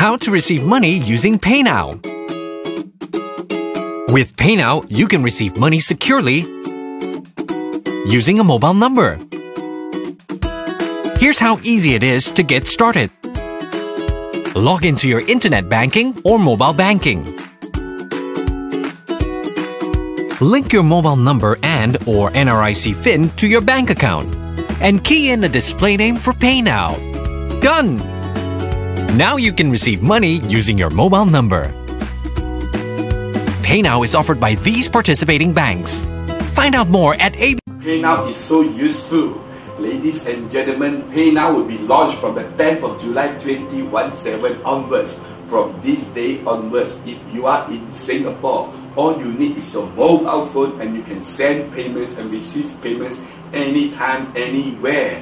How to receive money using PayNow. With PayNow, you can receive money securely using a mobile number. Here's how easy it is to get started. Log into your internet banking or mobile banking. Link your mobile number and or NRIC FIN to your bank account and key in a display name for PayNow. Done! Now you can receive money using your mobile number. PayNow is offered by these participating banks. Find out more at AB. PayNow is so useful. Ladies and gentlemen, PayNow will be launched from the 10th of July 2017 onwards. From this day onwards, if you are in Singapore, all you need is your mobile phone and you can send payments and receive payments anytime, anywhere.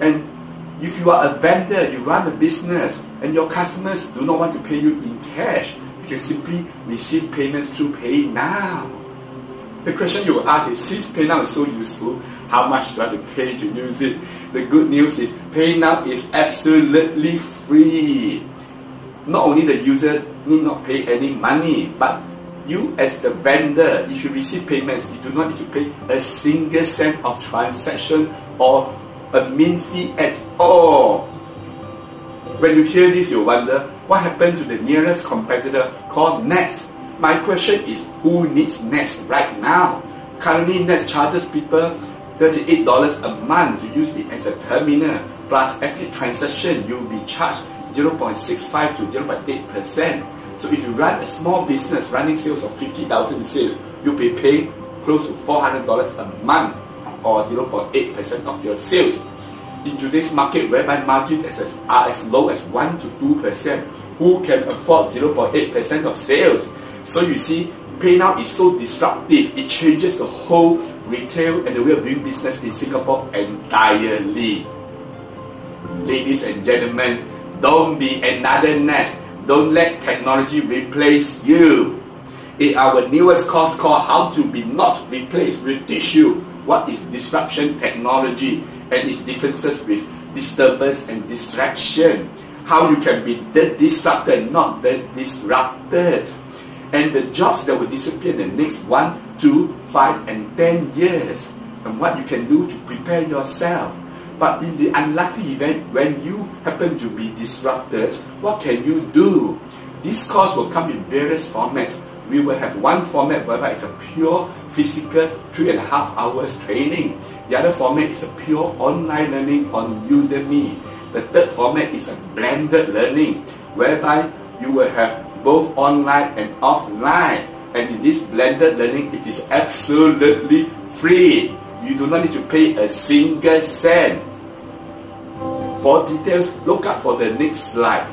And if you are a vendor, you run a business, and your customers do not want to pay you in cash, you can simply receive payments through PayNow. The question you will ask is, since PayNow is so useful, how much do I have to pay to use it? The good news is PayNow is absolutely free. Not only the user need not pay any money, but you as the vendor, if you receive payments, you do not need to pay a single cent of transaction or admin fee at all. When you hear this, you wonder, what happened to the nearest competitor called Nets? My question is, who needs Nets right now? Currently, Nets charges people $38 a month to use it as a terminal, plus every transaction you'll be charged 0.65 to 0.8%. So if you run a small business running sales of 50,000 sales, you'll be paying close to $400 a month or 0.8% of your sales. In today's market whereby margins are as low as 1 to 2%, who can afford 0.8% of sales? So you see, PayNow is so disruptive, it changes the whole retail and the way of doing business in Singapore entirely. Ladies and gentlemen, don't be another Nets don't let technology replace you. In our newest course called How to Be Not Replaced, we teach you what is disruption technology and its differences with disturbance and distraction. How you can be the disruptor, not the disrupted. And the jobs that will disappear in the next one, two, five, and ten years. And what you can do to prepare yourself. But in the unlucky event when you happen to be disrupted, what can you do? This course will come in various formats. We will have one format whereby it's a pure physical three and a half hours training. The other format is a pure online learning on Udemy. The third format is a blended learning whereby you will have both online and offline. And in this blended learning, it is absolutely free. You do not need to pay a single cent. For details, look up for the next slide.